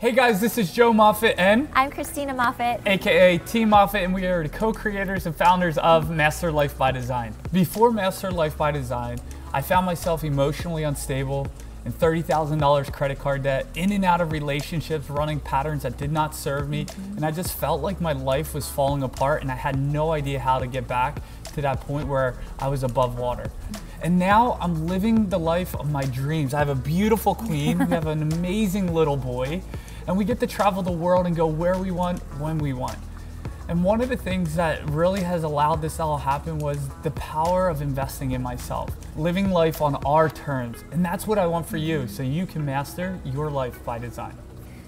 Hey guys, this is Joe Moffett and I'm Christina Moffett, aka Team Moffett, and we are the co-creators and founders of Master Life by Design. Before Master Life by Design, I found myself emotionally unstable and $30,000 credit card debt, in and out of relationships, running patterns that did not serve me, mm-hmm. and I just felt like my life was falling apart and I had no idea how to get back to that point where I was above water. And now I'm living the life of my dreams. I have a beautiful queen, we have an amazing little boy, and we get to travel the world and go where we want, when we want. And one of the things that really has allowed this all happen was the power of investing in myself, living life on our terms. And that's what I want for you, so you can master your life by design.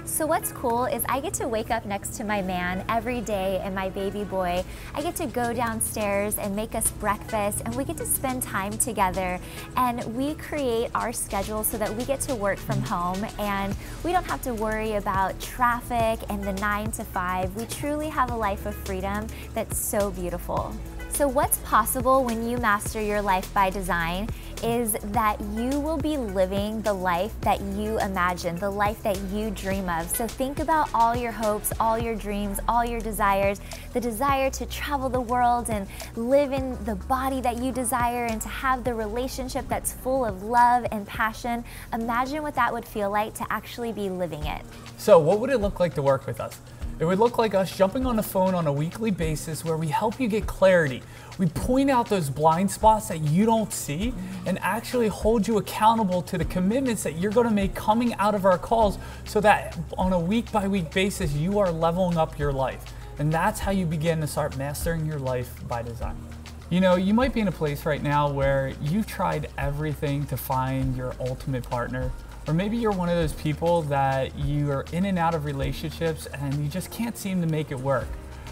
So what's cool is I get to wake up next to my man every day and my baby boy. I get to go downstairs and make us breakfast and we get to spend time together and we create our schedule so that we get to work from home and we don't have to worry about traffic and the nine to five. We truly have a life of freedom that's so beautiful. So what's possible when you master your life by design is that you will be living the life that you imagine, the life that you dream of. So think about all your hopes, all your dreams, all your desires, the desire to travel the world and live in the body that you desire and to have the relationship that's full of love and passion. Imagine what that would feel like to actually be living it. So what would it look like to work with us? It would look like us jumping on the phone on a weekly basis where we help you get clarity. We point out those blind spots that you don't see and actually hold you accountable to the commitments that you're going to make coming out of our calls so that on a week by week basis you are leveling up your life. And that's how you begin to start mastering your life by design. You know, you might be in a place right now where you've tried everything to find your ultimate partner or maybe you're one of those people that you are in and out of relationships and you just can't seem to make it work.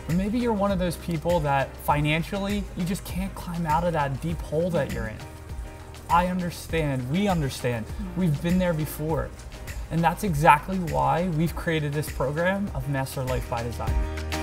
Or maybe you're one of those people that financially you just can't climb out of that deep hole that you're in. I understand, we understand, we've been there before. And that's exactly why we've created this program of Master Life by Design.